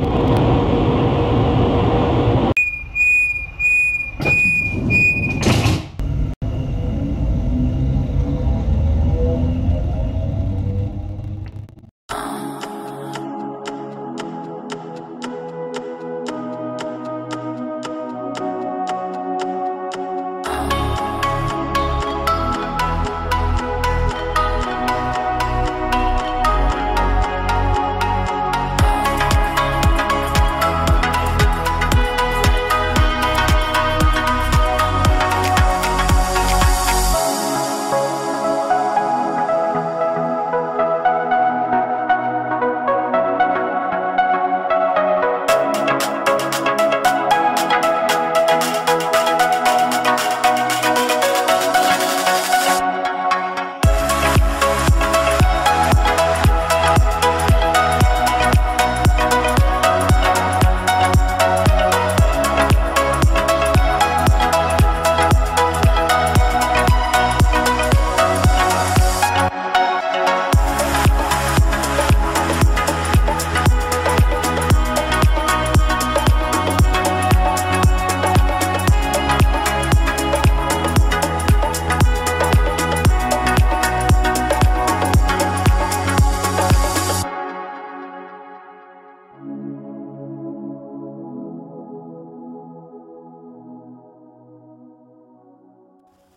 you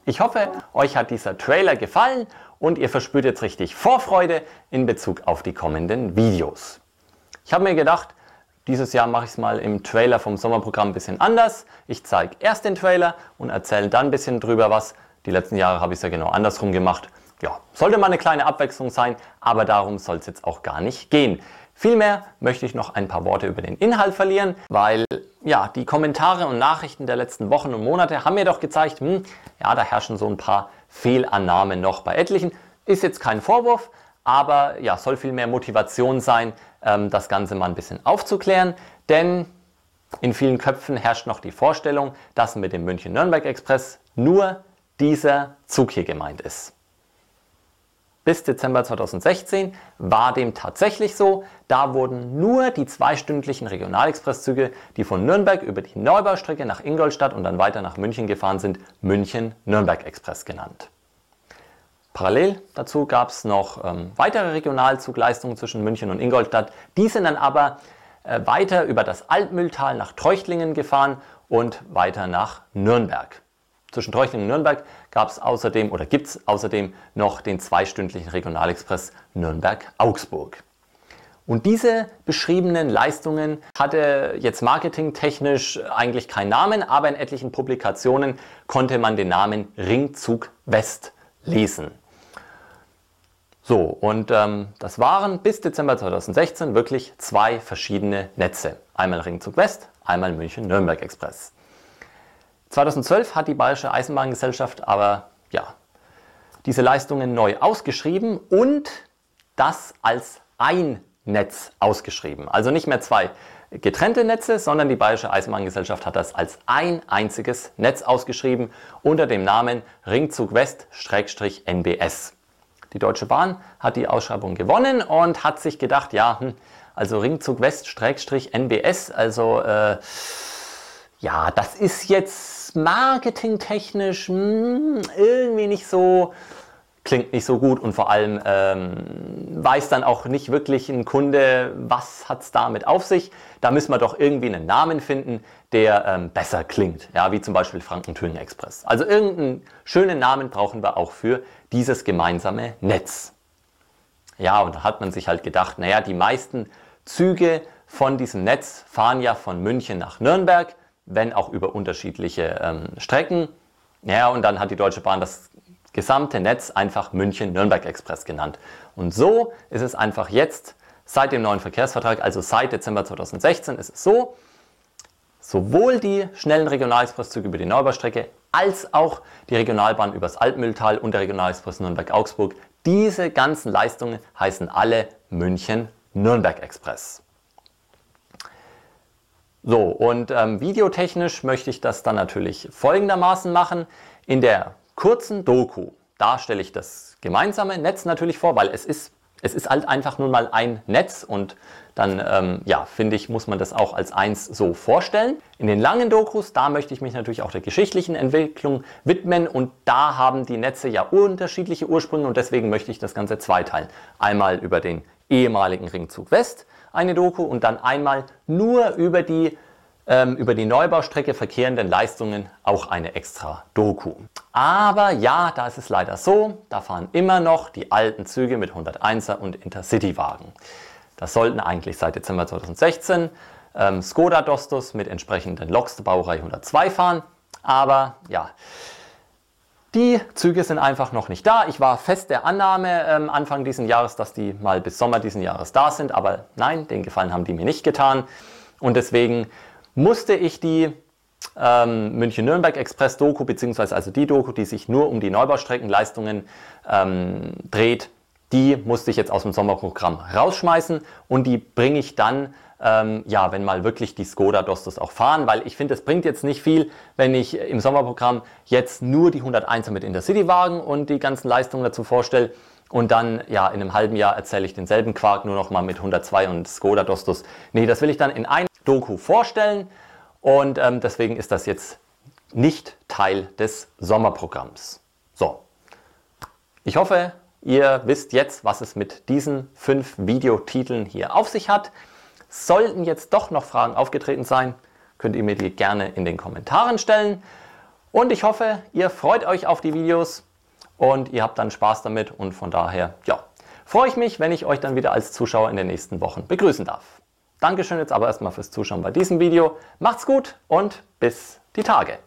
Ich hoffe, euch hat dieser Trailer gefallen und ihr verspürt jetzt richtig Vorfreude in Bezug auf die kommenden Videos. Ich habe mir gedacht, dieses Jahr mache ich es mal im Trailer vom Sommerprogramm ein bisschen anders. Ich zeige erst den Trailer und erzähle dann ein bisschen drüber was. Die letzten Jahre habe ich es ja genau andersrum gemacht. Ja, sollte mal eine kleine Abwechslung sein, aber darum soll es jetzt auch gar nicht gehen. Vielmehr möchte ich noch ein paar Worte über den Inhalt verlieren, weil ja, die Kommentare und Nachrichten der letzten Wochen und Monate haben mir doch gezeigt, hm, ja, da herrschen so ein paar Fehlannahmen noch bei etlichen. Ist jetzt kein Vorwurf, aber ja, soll viel mehr Motivation sein, ähm, das Ganze mal ein bisschen aufzuklären, denn in vielen Köpfen herrscht noch die Vorstellung, dass mit dem München-Nürnberg-Express nur dieser Zug hier gemeint ist. Bis Dezember 2016 war dem tatsächlich so. Da wurden nur die zweistündlichen Regionalexpresszüge, die von Nürnberg über die Neubaustrecke nach Ingolstadt und dann weiter nach München gefahren sind, München-Nürnberg-Express genannt. Parallel dazu gab es noch ähm, weitere Regionalzugleistungen zwischen München und Ingolstadt. Die sind dann aber äh, weiter über das Altmühltal nach Treuchtlingen gefahren und weiter nach Nürnberg. Zwischen Treuchtlingen und Nürnberg gab es außerdem oder gibt es außerdem noch den zweistündlichen Regionalexpress Nürnberg-Augsburg. Und diese beschriebenen Leistungen hatte jetzt marketingtechnisch eigentlich keinen Namen, aber in etlichen Publikationen konnte man den Namen Ringzug West lesen. So, und ähm, das waren bis Dezember 2016 wirklich zwei verschiedene Netze. Einmal Ringzug West, einmal München-Nürnberg Express. 2012 hat die Bayerische Eisenbahngesellschaft aber ja, diese Leistungen neu ausgeschrieben und das als ein Netz ausgeschrieben. Also nicht mehr zwei getrennte Netze, sondern die Bayerische Eisenbahngesellschaft hat das als ein einziges Netz ausgeschrieben unter dem Namen Ringzug West-NBS. Die Deutsche Bahn hat die Ausschreibung gewonnen und hat sich gedacht, ja, hm, also Ringzug West-NBS, also äh, ja, das ist jetzt marketingtechnisch mh, hm, irgendwie nicht so, klingt nicht so gut und vor allem ähm, weiß dann auch nicht wirklich ein Kunde, was hat es damit auf sich. Da müssen wir doch irgendwie einen Namen finden, der ähm, besser klingt, ja, wie zum Beispiel Franken-Thüringen Express. Also irgendeinen schönen Namen brauchen wir auch für dieses gemeinsame Netz. Ja, und da hat man sich halt gedacht, naja, die meisten Züge von diesem Netz fahren ja von München nach Nürnberg wenn auch über unterschiedliche ähm, Strecken. Ja, und dann hat die Deutsche Bahn das gesamte Netz einfach München-Nürnberg-Express genannt. Und so ist es einfach jetzt, seit dem neuen Verkehrsvertrag, also seit Dezember 2016, ist es so, sowohl die schnellen Regionalexpresszüge über die Neubaustrecke als auch die Regionalbahn übers Altmühltal und der Regionalexpress Nürnberg-Augsburg, diese ganzen Leistungen heißen alle München-Nürnberg-Express. So, und ähm, videotechnisch möchte ich das dann natürlich folgendermaßen machen. In der kurzen Doku, da stelle ich das gemeinsame Netz natürlich vor, weil es ist Es ist halt einfach nur mal ein Netz und dann, ähm, ja, finde ich, muss man das auch als eins so vorstellen. In den langen Dokus, da möchte ich mich natürlich auch der geschichtlichen Entwicklung widmen und da haben die Netze ja unterschiedliche Ursprünge und deswegen möchte ich das Ganze zweiteilen. Einmal über den ehemaligen Ringzug West eine Doku und dann einmal nur über die ähm, über die Neubaustrecke verkehrenden Leistungen auch eine extra Doku. Aber ja, da ist es leider so, da fahren immer noch die alten Züge mit 101er und Intercity-Wagen. Das sollten eigentlich seit Dezember 2016 ähm, Skoda Dostos mit entsprechenden Loks der Baureihe 102 fahren. Aber ja, die Züge sind einfach noch nicht da. Ich war fest der Annahme ähm, Anfang dieses Jahres, dass die mal bis Sommer diesen Jahres da sind. Aber nein, den Gefallen haben die mir nicht getan. Und deswegen musste ich die ähm, München-Nürnberg Express-Doku, beziehungsweise also die Doku, die sich nur um die Neubaustreckenleistungen ähm, dreht, die musste ich jetzt aus dem Sommerprogramm rausschmeißen und die bringe ich dann, ähm, ja, wenn mal wirklich die Skoda Dostos auch fahren, weil ich finde, es bringt jetzt nicht viel, wenn ich im Sommerprogramm jetzt nur die 101er mit Intercity-Wagen und die ganzen Leistungen dazu vorstelle und dann, ja, in einem halben Jahr erzähle ich denselben Quark nur noch mal mit 102 und Skoda Dostos. Nee, das will ich dann in ein Doku vorstellen und ähm, deswegen ist das jetzt nicht Teil des Sommerprogramms. So, ich hoffe, ihr wisst jetzt, was es mit diesen fünf Videotiteln hier auf sich hat. Sollten jetzt doch noch Fragen aufgetreten sein, könnt ihr mir die gerne in den Kommentaren stellen. Und ich hoffe, ihr freut euch auf die Videos und ihr habt dann Spaß damit und von daher, ja, freue ich mich, wenn ich euch dann wieder als Zuschauer in den nächsten Wochen begrüßen darf. Dankeschön jetzt aber erstmal fürs Zuschauen bei diesem Video. Macht's gut und bis die Tage.